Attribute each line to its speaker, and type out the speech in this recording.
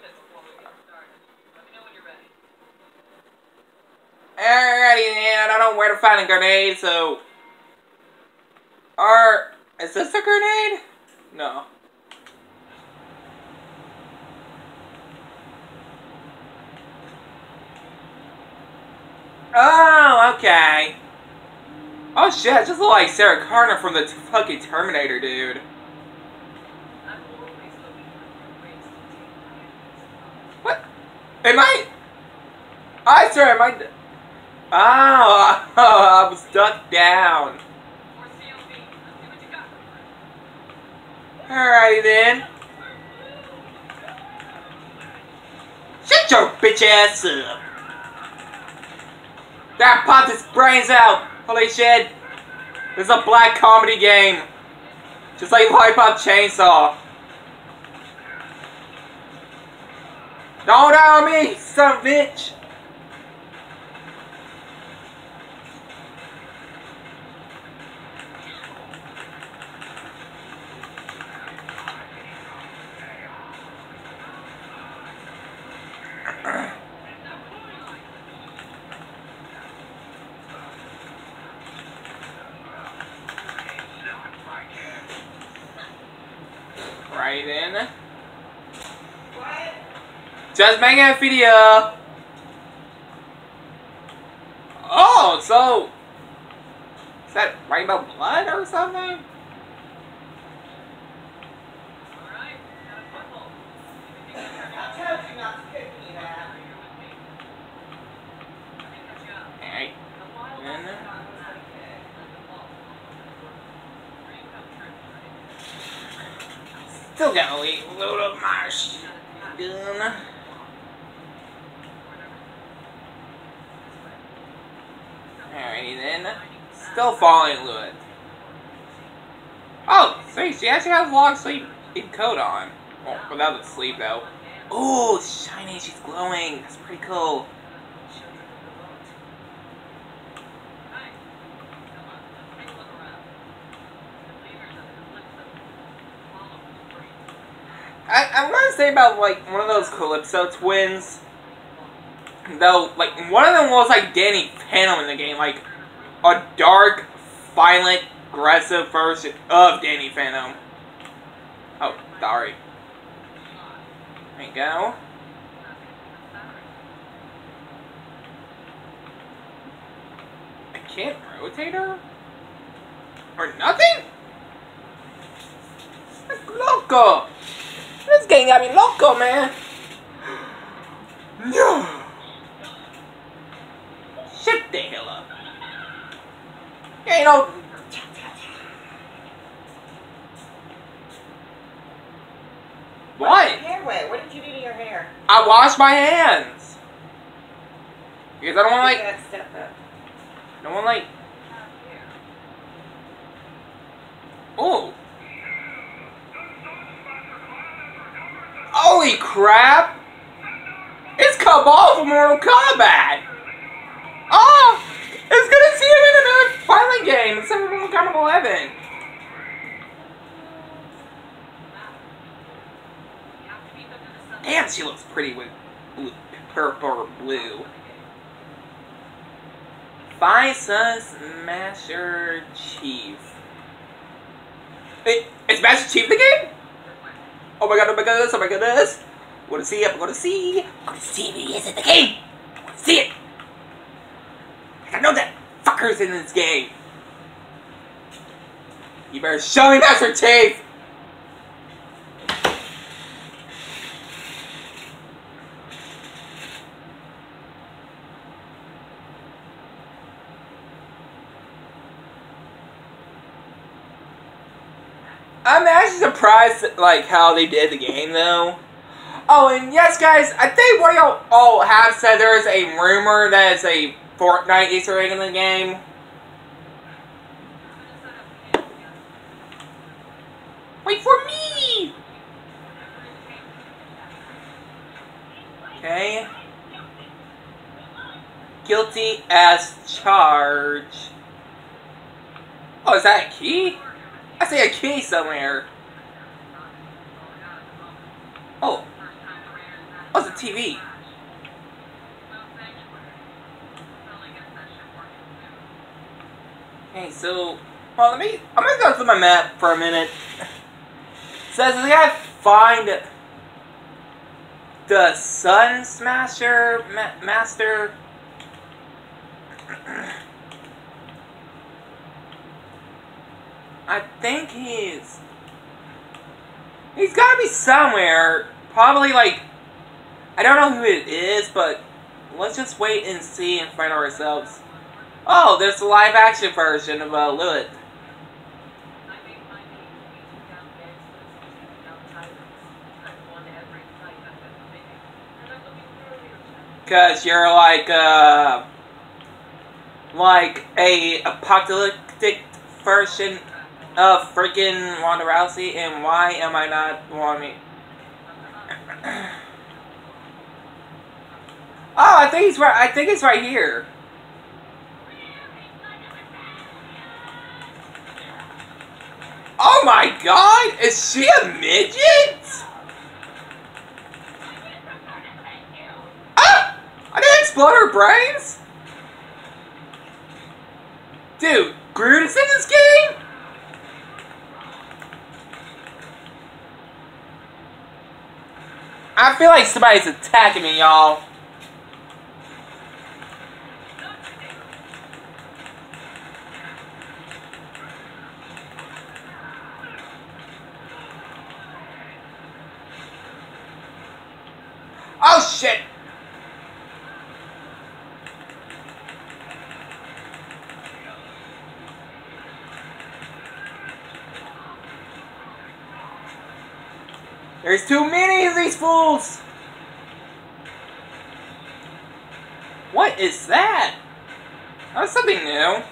Speaker 1: before we get started. Let me know when you're ready.
Speaker 2: Alrighty then, I don't know where to find a grenade, so... Or... Is this a grenade? No. Oh, okay. Oh shit, it just look like Sarah Connor from the fucking Terminator, dude. What? Am I? I sir, am I? Oh, I was ducked down.
Speaker 1: More CLB. Let's see what you got.
Speaker 2: Alrighty then. Shut your bitch ass up. That popped his brains out. Holy shit. This is a black comedy game. Just like Lollipop Chainsaw. Don't on me, son of a bitch. Right in. Just making a video. Oh, so is that rainbow blood or something?
Speaker 1: Alright, got a foothold. You can get
Speaker 3: I told you not to pick me that.
Speaker 1: You're with me. I think good job.
Speaker 2: Alright.
Speaker 1: A while
Speaker 2: And,
Speaker 1: back,
Speaker 2: uh,
Speaker 1: I was like, eh, let the ball. Dream come true, right?
Speaker 2: Still gotta wait, load up my shotgun. Alrighty then. Still falling Lewis. Oh, sweet, she actually has a long sleep coat on. Well, without the sleep though. Oh, shiny, she's glowing. That's pretty cool. I, I'm gonna say about like one of those Calypso twins. Though, like one of them was like Danny Phantom in the game, like a dark, violent, aggressive version of Danny Phantom. Oh, sorry. There you go. I can't rotate her? Or nothing? That's loco! This game got me loco, man! No! Shut the hell up. Ain't no... What?
Speaker 3: Hair. What did you do to your hair?
Speaker 2: I wash my hands! Because I don't want,
Speaker 3: Take
Speaker 2: like...
Speaker 3: that step up.
Speaker 2: I don't want, like... crap! It's Kabal from Mortal Kombat! Oh! It's gonna see him in another fighting game instead of Mortal Kombat 11! Damn, she looks pretty with purple or blue. Five Master Chief. Hey, is Master Chief the game? Oh my god, oh my goodness, oh my goodness. Wanna see, I'm gonna see. I'm gonna see if he is in the game. I'm gonna See it! I know that fucker's in this game. You better show me Master Chief! I'm actually surprised like how they did the game though. Oh, and yes, guys, I think what y'all all have said there is a rumor that it's a Fortnite Easter egg in the game. Wait for me! Okay. Guilty as charged. Oh, is that a key? I see a key somewhere. Oh. TV. Okay, so, well, let me, I'm gonna go through my map for a minute. Says we gotta find the Sun Smasher ma Master. I think he's. He's gotta be somewhere. Probably like. I don't know who it is, but let's just wait and see and find ourselves. Oh, there's a live action version of uh, Lilith. Cause you're like uh like a apocalyptic version of freaking Ronda Rousey, and why am I not wanting? oh, I think he's right. I think it's right here. Oh my God! Is she a midget? Ah! I didn't explode her brains. Dude, Groot is in this game? I feel like somebody's attacking me, y'all. There's too many of these fools! What is that? That's something new.